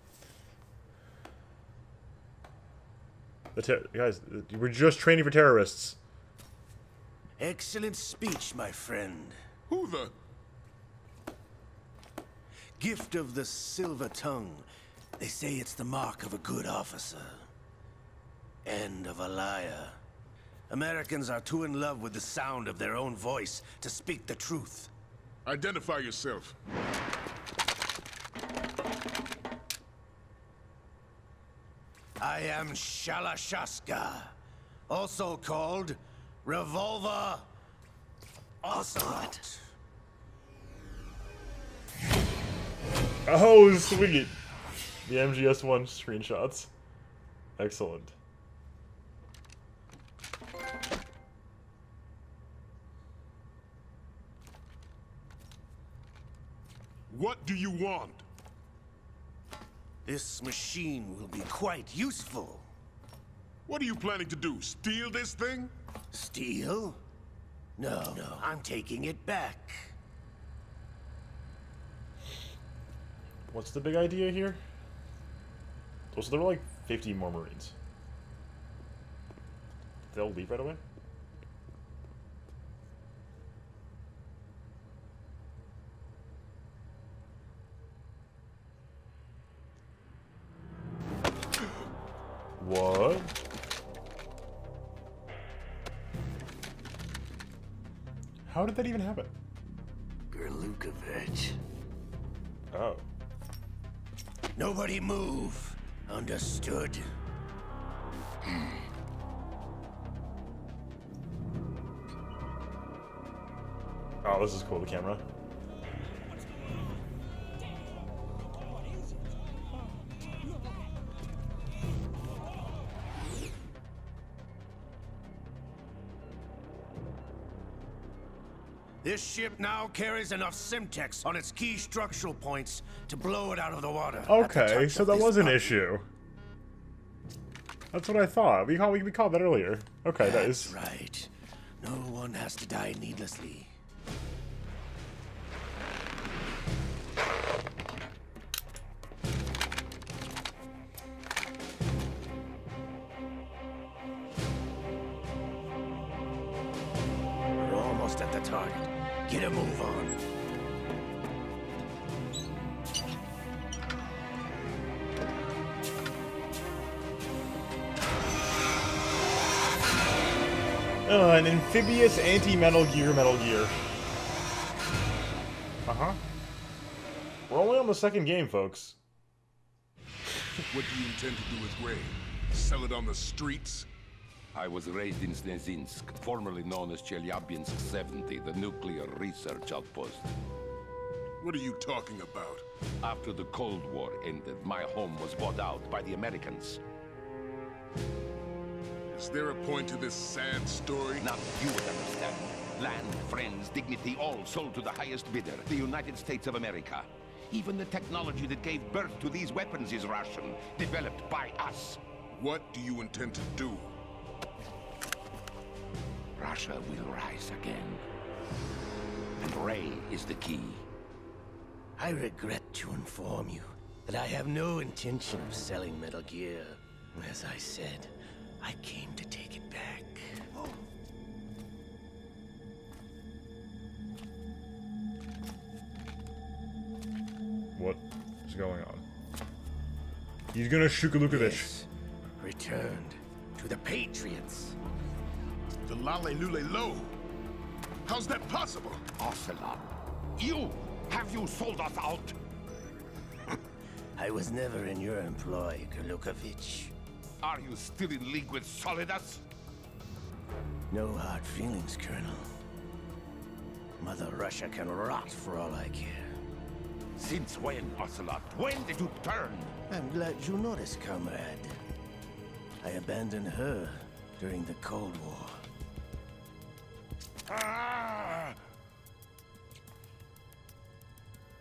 Speaker 1: The guys, we're just training for terrorists.
Speaker 8: Excellent speech, my friend.
Speaker 2: Who the?
Speaker 8: Gift of the silver tongue. They say it's the mark of a good officer. And of a liar. Americans are too in love with the sound of their own voice to speak the truth.
Speaker 2: Identify yourself.
Speaker 8: I am Shalashaska, also called Revolver Ocelot.
Speaker 1: Oh, sweet. The MGS1 screenshots. Excellent.
Speaker 2: What do you want?
Speaker 8: This machine will be quite useful.
Speaker 2: What are you planning to do? Steal this thing?
Speaker 8: Steal? No, no, I'm taking it back.
Speaker 1: What's the big idea here? Oh, so there were like 50 more Marines. They'll leave right away? What? How did that even happen?
Speaker 8: Gurlukovich.
Speaker 1: Oh.
Speaker 8: Nobody move. Understood?
Speaker 1: Oh, this is cool, the camera.
Speaker 8: This ship now carries enough Semtex on its key structural points to blow it out of the water. at the
Speaker 1: Okay, so that was an
Speaker 8: button.
Speaker 1: issue. That's what I thought. We called we, we called that earlier. Okay, that
Speaker 8: That's right. No one has to die needlessly. We're almost at the target. Get a move on.
Speaker 1: uh, an amphibious anti-Metal Gear Metal Gear. Uh-huh. We're only on the second game, folks.
Speaker 2: What do you intend to do with Ray? Sell it on the streets?
Speaker 9: I was raised in Snezhinsk, formerly known as Chelyabinsk 70, the nuclear research outpost.
Speaker 2: What are you talking about?
Speaker 9: After the Cold War ended, my home was bought out by the Americans.
Speaker 2: Is there a point to this sad story?
Speaker 9: Not you would understand. Land, friends, dignity, all sold to the highest bidder, the United States of America. Even the technology that gave birth to these weapons is Russian, developed by us.
Speaker 2: What do you intend to do?
Speaker 9: Russia will rise again. And Ray is the key.
Speaker 8: I regret to inform you that I have no intention of selling Metal Gear. As I said, I came to take it back.
Speaker 1: What is going on? He's gonna shoot Lukovich.
Speaker 8: This returned to the Patriots.
Speaker 2: The La-Li-Lu-Le-Lo? How's that possible?
Speaker 9: Ocelot, you! Have you sold us out?
Speaker 8: I was never in your employ, Gurlukovich.
Speaker 9: Are you still in league with Solidus?
Speaker 8: No hard feelings, Colonel. Mother Russia can rot for all I care.
Speaker 9: Since when, Ocelot? When did you turn?
Speaker 8: I'm glad you noticed, comrade. I abandoned her during the Cold War.
Speaker 9: Ah!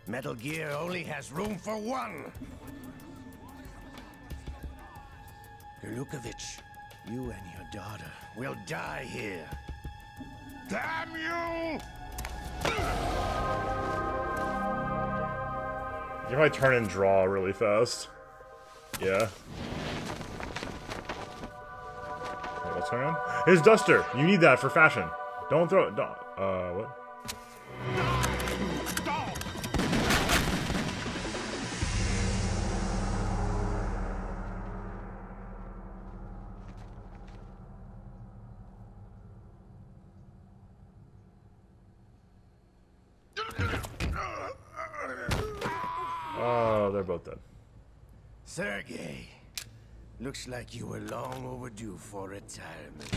Speaker 8: Metal Gear only has room for one! Gurlukovich, you and your daughter will die here.
Speaker 9: Damn you!
Speaker 1: You might turn and draw really fast. Yeah. Wait, what's going on? His duster! You need that for fashion. Don't throw it. Don't. Uh, what? Oh, they're both dead.
Speaker 8: Sergei, looks like you were long overdue for retirement.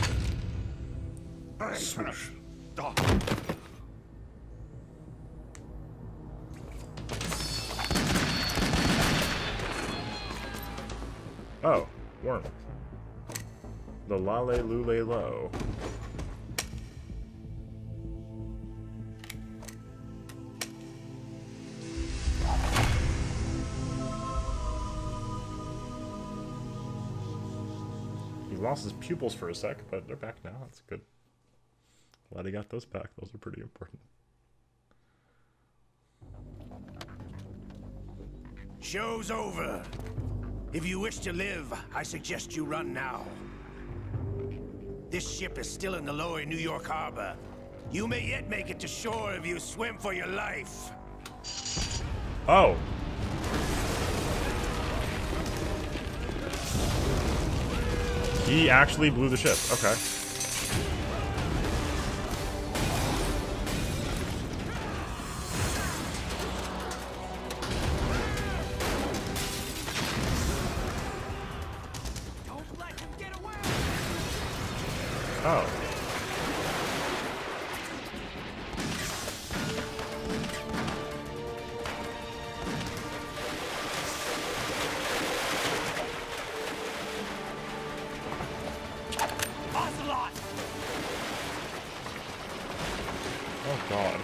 Speaker 1: Swoosh. Oh, worm. The La-Li-Lu-Le-Lo. He lost his pupils for a sec, but they're back now. That's good. Glad he got those back. Those are pretty important.
Speaker 8: Show's over. If you wish to live, I suggest you run now. This ship is still in the lower New York harbor. You may yet make it to shore if you swim for your life.
Speaker 1: Oh. He actually blew the ship. Okay. Oh. Oh god.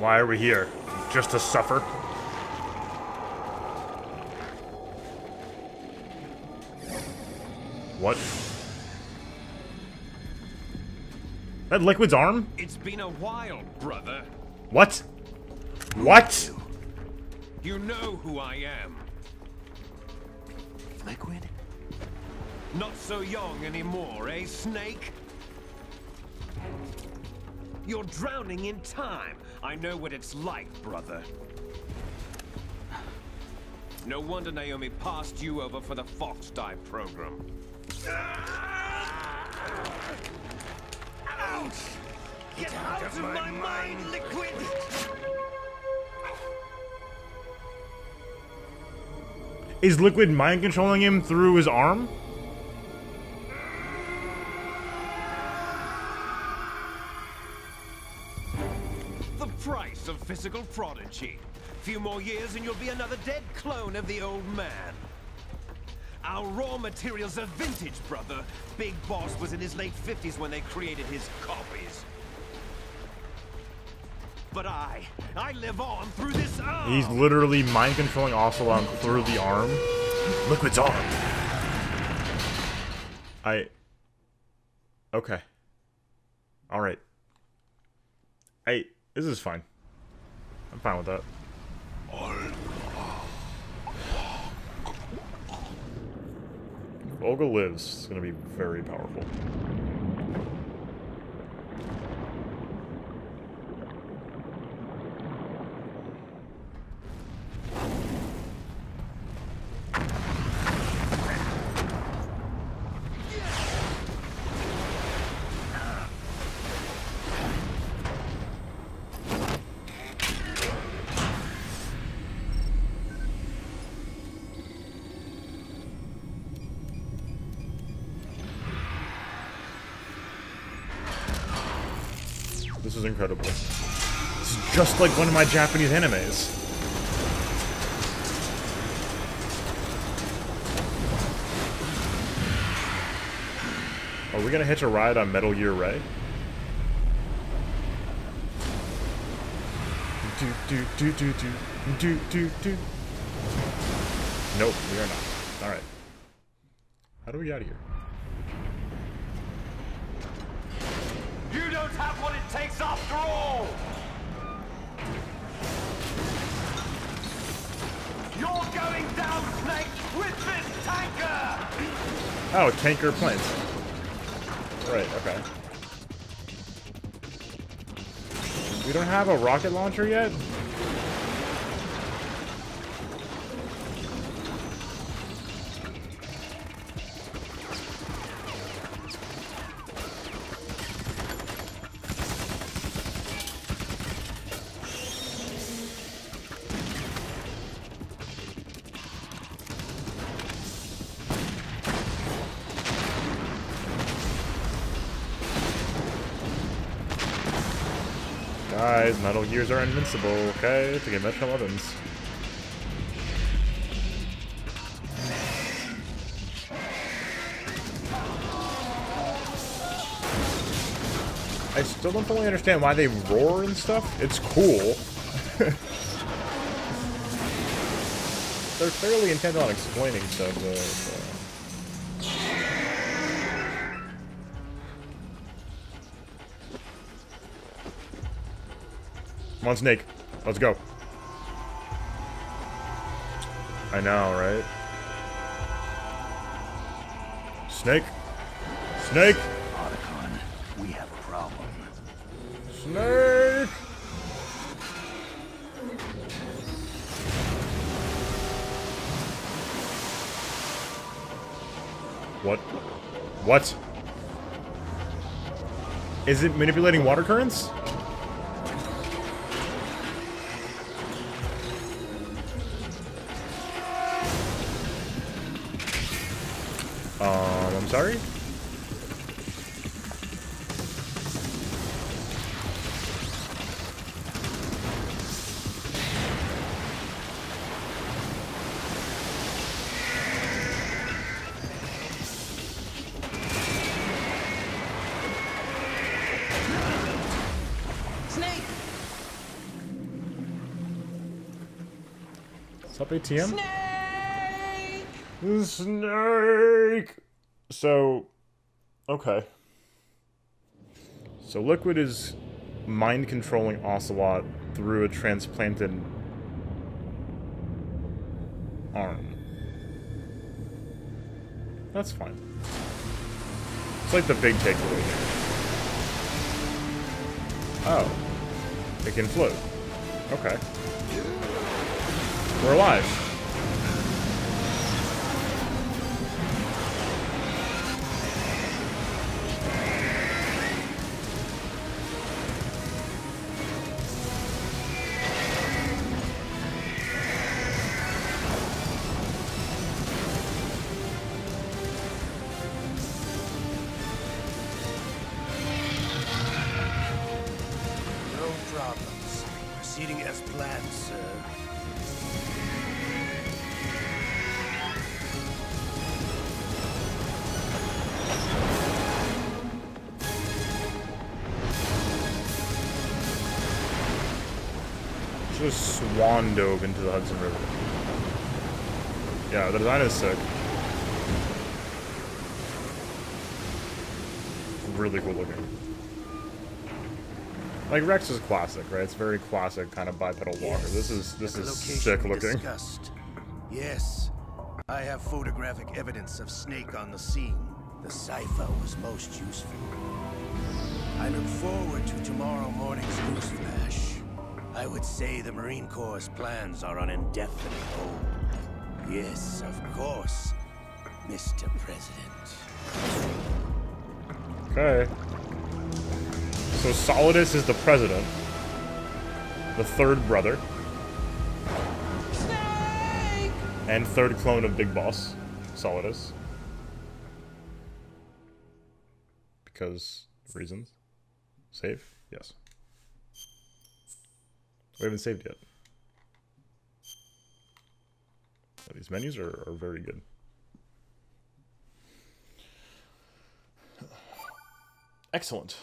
Speaker 1: Why are we here? Just to suffer? That Liquid's arm?
Speaker 10: It's been a while, brother.
Speaker 1: What? What?
Speaker 10: You know who I am.
Speaker 7: Liquid?
Speaker 10: Not so young anymore, eh, Snake? You're drowning in time. I know what it's like, brother. No wonder Naomi passed you over for the FOXDIE program.
Speaker 8: Ouch! Get out, of, my, mind, Liquid!
Speaker 1: Is Liquid mind controlling him through his arm?
Speaker 10: The price of physical prodigy. Few more years and you'll be another dead clone of the old man. Our raw materials are vintage, brother. Big Boss was in his late 50s when they created his copies. But I, I live on through this arm.
Speaker 1: He's literally mind controlling Ocelot through the arm. Liquid's arm. I. Okay. Alright. I. This is fine. I'm fine with that. Olga lives, it's gonna be very powerful. This is incredible. This is just like one of my Japanese animes. Are we gonna hitch a ride on Metal Gear Ray? Do do do do do do do do. Nope, we are not. All right. How do we get out of here?
Speaker 10: After all! You're going down, Snake, with this tanker!
Speaker 1: Oh, tanker plants. Right, okay. We don't have a rocket launcher yet? Metal Gears are invincible, okay? To get Metro weapons. I still don't fully understand why they roar and stuff. It's cool. They're fairly intent on explaining stuff, though. So. Come on, Snake. Let's go. I know, right? Snake? Snake?
Speaker 7: Otacon, we have a problem.
Speaker 1: Snake! What? What? Is it manipulating water currents? ATM?
Speaker 11: Snake!
Speaker 1: Snake! So, okay. So Liquid is mind controlling Ocelot through a transplanted arm. That's fine. It's like the big takeaway here. Oh. It can float. Okay. We're alive. Swan dove into the Hudson River. Yeah, the design is sick. Really cool looking. Like Rex is classic, right? It's very classic kind of bipedal walker. This is this is sick looking.
Speaker 8: discussed. Yes, I have photographic evidence of Snake on the scene. The cipher was most useful. I look forward to tomorrow morning's news flash. I would say the Marine Corps' plans are on indefinite hold. Yes, of course, Mr. President.
Speaker 1: Okay. So Solidus is the president. The third brother. And third clone of Big Boss, Solidus. Because reasons. Save? Yes. We haven't saved yet. These menus are, are very good. Excellent.